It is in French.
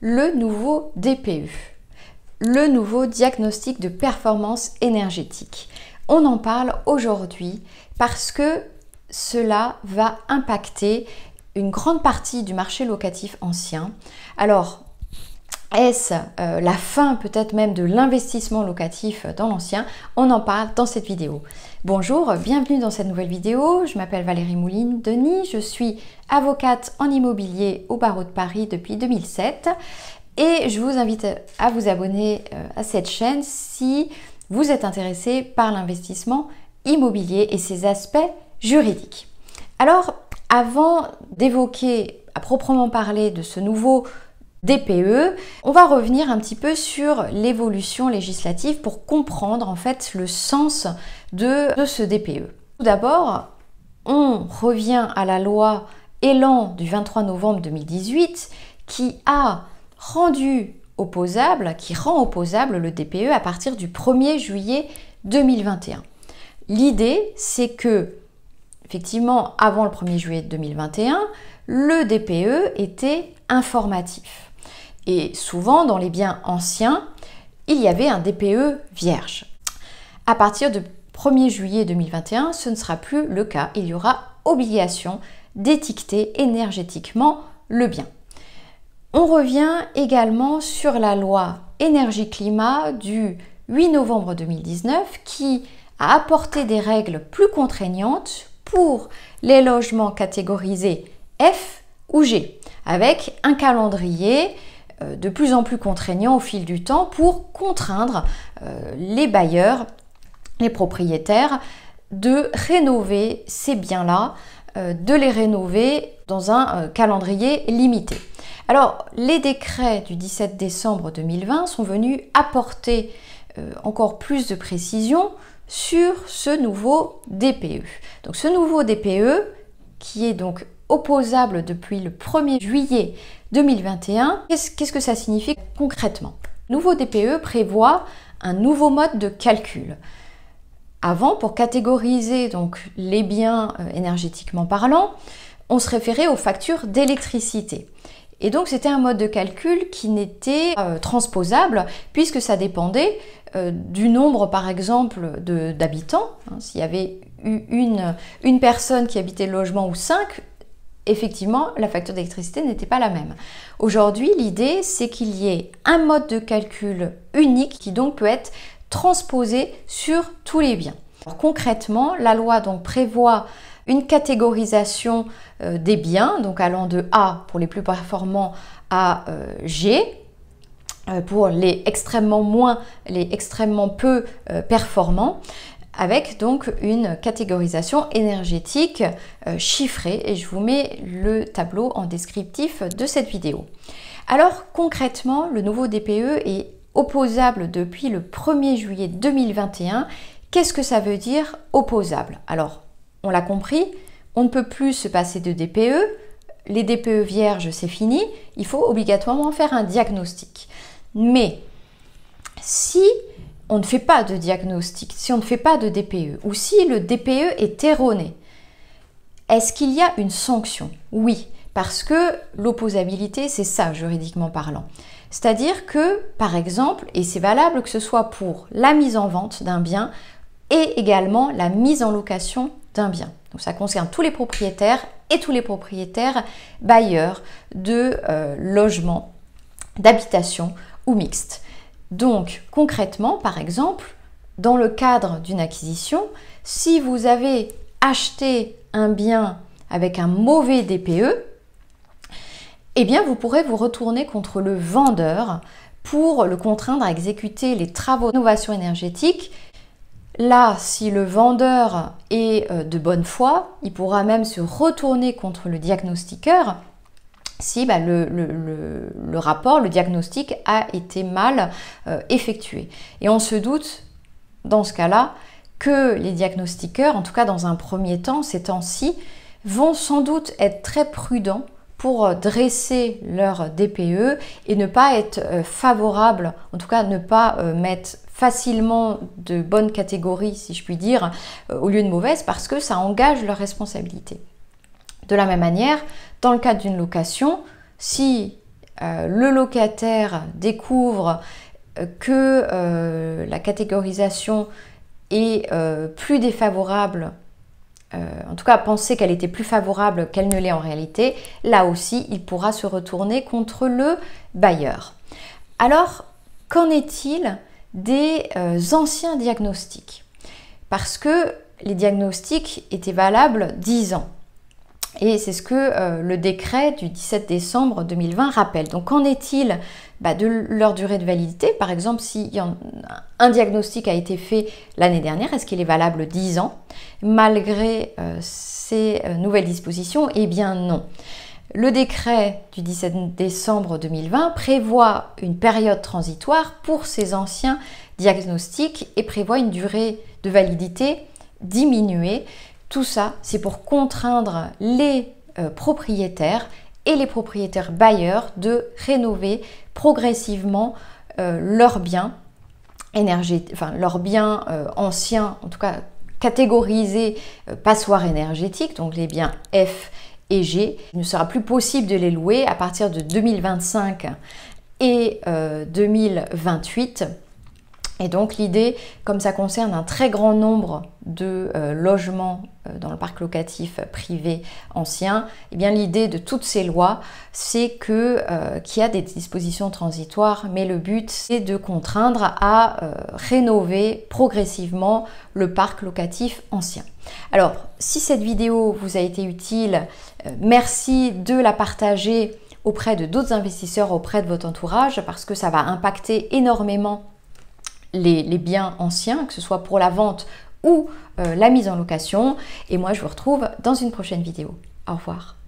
le nouveau DPE, le nouveau diagnostic de performance énergétique. On en parle aujourd'hui parce que cela va impacter une grande partie du marché locatif ancien. Alors, est-ce euh, la fin peut-être même de l'investissement locatif dans l'ancien? On en parle dans cette vidéo. Bonjour, bienvenue dans cette nouvelle vidéo. Je m'appelle Valérie Mouline Denis, je suis avocate en immobilier au barreau de Paris depuis 2007 et je vous invite à vous abonner euh, à cette chaîne si vous êtes intéressé par l'investissement immobilier et ses aspects juridiques. Alors, avant d'évoquer à proprement parler de ce nouveau DPE, on va revenir un petit peu sur l'évolution législative pour comprendre en fait le sens de, ce DPE. Tout d'abord, on revient à la loi Élan du 23 novembre 2018 qui a rendu opposable, qui rend opposable le DPE à partir du 1er juillet 2021. L'idée, c'est que, effectivement, avant le 1er juillet 2021, le DPE était informatif. Et souvent, dans les biens anciens, il y avait un DPE vierge. À partir du 1er juillet 2021, ce ne sera plus le cas. Il y aura obligation d'étiqueter énergétiquement le bien. On revient également sur la loi énergie-climat du 8 novembre 2019 qui a apporté des règles plus contraignantes pour les logements catégorisés F ou G, avec un calendrier de plus en plus contraignant au fil du temps pour contraindre euh, les bailleurs, les propriétaires de rénover ces biens-là, euh, de les rénover dans un calendrier limité. Alors, les décrets du 17 décembre 2020 sont venus apporter encore plus de précision sur ce nouveau DPE. Donc ce nouveau DPE, qui est donc opposable depuis le 1er juillet 2021. Qu'est-ce que ça signifie concrètement? Nouveau DPE prévoit un nouveau mode de calcul. Avant, pour catégoriser donc les biens euh, énergétiquement parlant, on se référait aux factures d'électricité. Et donc c'était un mode de calcul qui n'était euh, transposable puisque ça dépendait euh, du nombre par exemple d'habitants. Hein. S'il y avait eu une, une personne qui habitait le logement ou cinq, effectivement, la facture d'électricité n'était pas la même. Aujourd'hui, l'idée, c'est qu'il y ait un mode de calcul unique qui donc peut être transposé sur tous les biens. concrètement, la loi donc prévoit une catégorisation euh, des biens, donc allant de A pour les plus performants à euh, G, euh, pour les extrêmement moins, les extrêmement peu performants avec donc une catégorisation énergétique euh, chiffrée et je vous mets le tableau en descriptif de cette vidéo. Alors concrètement, le nouveau DPE est opposable depuis le 1er juillet 2021. Qu'est-ce que ça veut dire opposable? Alors, on l'a compris, on ne peut plus se passer de DPE, les DPE vierges c'est fini, il faut obligatoirement faire un diagnostic. Mais si on ne fait pas de diagnostic, si on ne fait pas de DPE, ou si le DPE est erroné, est-ce qu'il y a une sanction? Oui, parce que l'opposabilité, c'est ça, juridiquement parlant. C'est-à-dire que, par exemple, et c'est valable que ce soit pour la mise en vente d'un bien et également la mise en location d'un bien. Donc ça concerne tous les propriétaires et tous les propriétaires bailleurs de euh, logements, d'habitation ou mixtes. Donc concrètement, par exemple, dans le cadre d'une acquisition, si vous avez acheté un bien avec un mauvais DPE, eh bien vous pourrez vous retourner contre le vendeur pour le contraindre à exécuter les travaux d'innovation énergétique. Là, si le vendeur est euh, de bonne foi, il pourra même se retourner contre le diagnostiqueur si bah, le, rapport, le diagnostic a été mal euh, effectué. Et on se doute, dans ce cas-là, que les diagnostiqueurs, en tout cas dans un premier temps, ces temps-ci, vont sans doute être très prudents pour dresser leur DPE et ne pas être euh, favorables, en tout cas ne pas euh, mettre facilement de bonnes catégories, si je puis dire, au lieu de mauvaises, parce que ça engage leur responsabilité. De la même manière, dans le cadre d'une location, si le locataire découvre que la catégorisation est plus défavorable en tout cas penser qu'elle était plus favorable qu'elle ne l'est en réalité, là aussi, il pourra se retourner contre le bailleur. Alors, qu'en est-il des anciens diagnostics? Parce que les diagnostics étaient valables 10 ans. Et c'est ce que euh, le décret du 17 décembre 2020 rappelle. Donc qu'en est-il bah, de leur durée de validité? Par exemple, si un diagnostic a été fait l'année dernière, est-ce qu'il est valable 10 ans? Malgré euh, ces euh, nouvelles dispositions Eh bien non. Le décret du 17 décembre 2020 prévoit une période transitoire pour ces anciens diagnostics et prévoit une durée de validité diminuée tout ça, c'est pour contraindre les euh, propriétaires et les propriétaires bailleurs de rénover progressivement euh, leurs biens énergétiques, enfin leurs biens euh, anciens, en tout cas catégorisés passoires énergétiques, donc les biens F et G. Il ne sera plus possible de les louer à partir de 2025 et 2028 et donc l'idée, comme ça concerne un très grand nombre de euh, logements euh, dans le parc locatif privé ancien, eh bien l'idée de toutes ces lois, c'est que euh, qu'il y a des dispositions transitoires, mais le but c'est de contraindre à rénover progressivement le parc locatif ancien. Alors, si cette vidéo vous a été utile, merci de la partager auprès de d'autres investisseurs, auprès de votre entourage, parce que ça va impacter énormément les, biens anciens, que ce soit pour la vente ou euh, la mise en location. Et moi, je vous retrouve dans une prochaine vidéo. Au revoir.